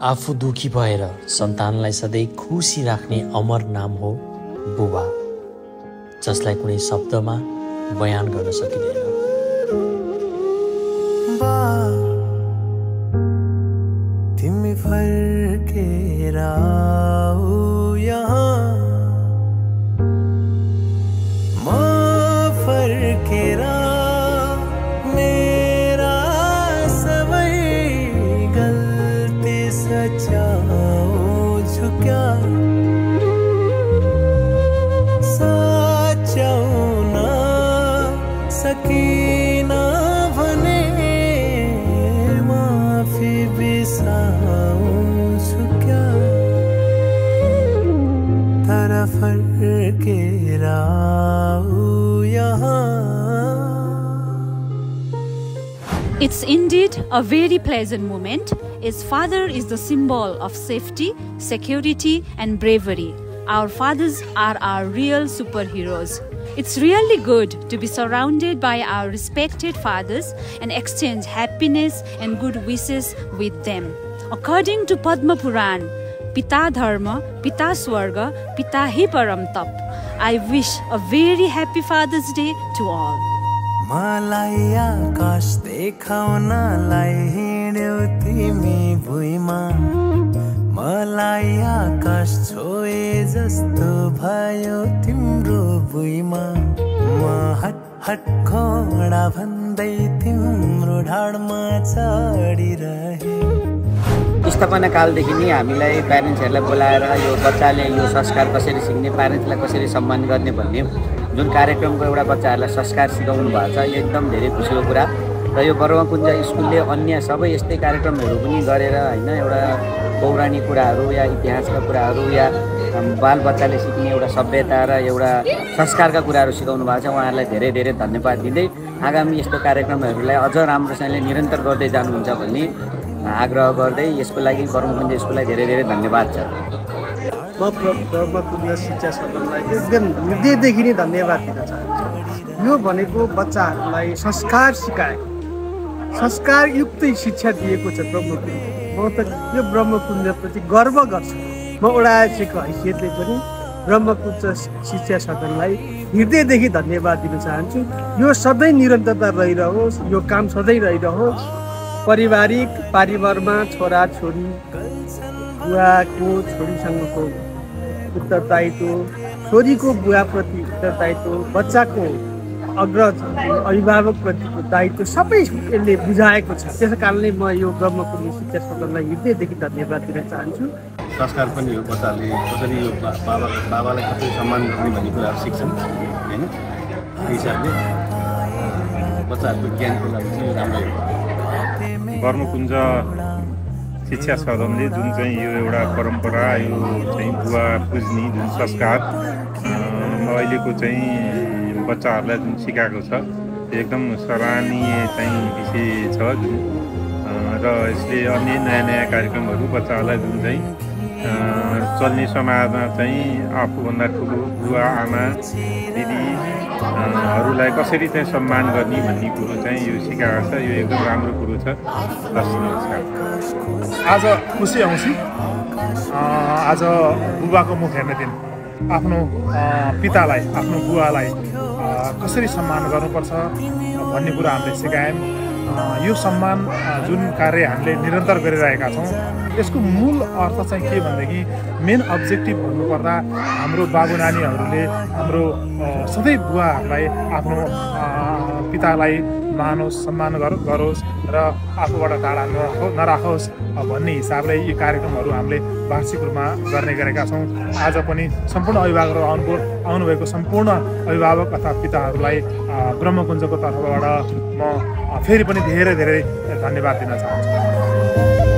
आफू दुखी भएर सन्तानलाई सधैँ खुसी राख्ने अमर नाम हो बुबा जसलाई कुनै शब्दमा बयान गर्न सकिँदैन। तिमी फर्केर सकिन भने माफी बिसाउँछु क्या तर फर्केर आऊ यहाँ It's indeed a very pleasant moment. His father is the symbol of safety, security, and bravery. Our fathers are our real superheroes. It's really good to be surrounded by our respected fathers and exchange happiness and good wishes with them. According to Padma Puran, Pita Dharma, Pita Swarga, Pita Hi Param Tap. I wish a very happy Father's Day to all. मलाई आकाश देखाउनलाई हिँड्यौ तिमी भुइँमा मलाई आकाश छोए जस्तो भयो तिम्रो भुइँमा म hot hot घोडा भन्दै तिम्रो ढाडमा चढिरहे स्थापना कालदेखि नै हामीलाई प्यारेन्ट्सहरूलाई बोलाएर यो बच्चाले यो संस्कार कसरी सिक्ने प्यारेन्ट्सलाई कसरी सम्मान गर्ने भन्ने जुन कार्यक्रमको एउटा बच्चाहरूलाई संस्कार सिकाउनु भएको छ यो एकदम धेरै खुसीको कुरा। र यो बर्माकुञ्ज स्कुलले अन्य सबै यस्तै कार्यक्रमहरू पनि गरेर होइन एउटा पौराणिक कुराहरू या इतिहासका कुराहरू या बालबच्चाले सिक्ने एउटा सभ्यता र एउटा संस्कारका कुराहरू सिकाउनु भएको छ। उहाँहरूलाई धेरै धेरै धन्यवाद दिँदै आगामी यस्तो कार्यक्रमहरूलाई अझ राम्रोसँगले निरन्तर गर्दै जानुहुन्छ भन्ने आग्रह गर्दै यसको लागि बर्मकुञ्ज स्कुललाई धेरै धेरै धन्यवाद छ। म शिक्षा सदनलाई एकदम हृदयदेखि नै धन्यवाद दिन चाहन्छु। यो भनेको बच्चाहरूलाई संस्कार सिकाएको संस्कारयुक्तै शिक्षा दिएको छ ब्रह्मकुञ्ज म त यो ब्रह्मकुञ्जप्रति गर्व गर्छु। म ओडाएसीको हैसियतले पनि ब्रह्मकुञ्ज शिक्षा सदनलाई हृदयदेखि धन्यवाद दिन चाहन्छु। यो सधैँ निरन्तरता रहिरहोस् यो काम सधैँ रहिरहोस्। पारिवारिक परिवारमा छोरा छोरी बुवाको छोरीसँगको उत्तरदायित्व छोरीको बुवाप्रति उत्तरदायित्व बच्चाको अग्रज अभिभावकप्रतिको दायित्व सबै यसले बुझाएको छ। त्यस कारणले म यो ब्रह्मकुण्ड शिक्षा सदनलाई हृदयदेखि धन्यवाद दिन चाहन्छु। संस्कार पनि हो बच्चाहरूले कसरी यो बाबा बाबालाई कसरी सम्मान गर्ने भन्ने कुराहरू सिक्छन् होइन? त्यही हिसाबले बच्चाहरूको ज्ञानको लागि चाहिँ राम्रै कर्मकुञ्ज शिक्षा सदनले जुन चाहिँ यो एउटा परम्परा यो चाहिँ बुवा पुज्ने जुन संस्कार अहिलेको चाहिँ बच्चाहरूलाई जुन सिकाएको छ एकदम सराहनीय चाहिँ विषय छ जुन र यसले अन्य नयाँ नयाँ कार्यक्रमहरू बच्चाहरूलाई जुन चाहिँ चल्ने समाजमा चाहिँ आफूभन्दा ठुलो बुवा आमा दिदी अँ, हरूलाई कसरी चाहिँ सम्मान गर्ने भन्ने कुरो चाहिँ यो सिकाएको छ यो एकदम राम्रो कुरो छ हस् नमस्कार आज खुसी औँसी आज बुबाको मुख हेर्ने दिन आफ्नो पितालाई आफ्नो बुवालाई कसरी सम्मान गर्नुपर्छ भन्ने कुरा हामीले सिकायौँ यो सम्मान जुन कार्य हामीले निरन्तर गरिरहेका छौँ यसको मूल अर्थ चाहिँ के भनेदेखि मेन अब्जेक्टिभ भन्नुपर्दा हाम्रो बाबु नानीहरूले हाम्रो सधैँ बुवाहरूलाई आफ्नो पितालाई मानोस् सम्मान गर गरोस् र आफूबाट टाढा नराखो नराखोस् भन्ने हिसाबले यी कार्यक्रमहरू हामीले वार्षिक रूपमा गर्ने गरेका छौँ। आज पनि सम्पूर्ण अभिभावकहरू आउनुभयो आउनुभएको सम्पूर्ण अभिभावक अथवा पिताहरूलाई ब्रह्मकुञ्जको तर्फबाट म फेरि पनि धेरै धेरै धन्यवाद दिन चाहन्छु।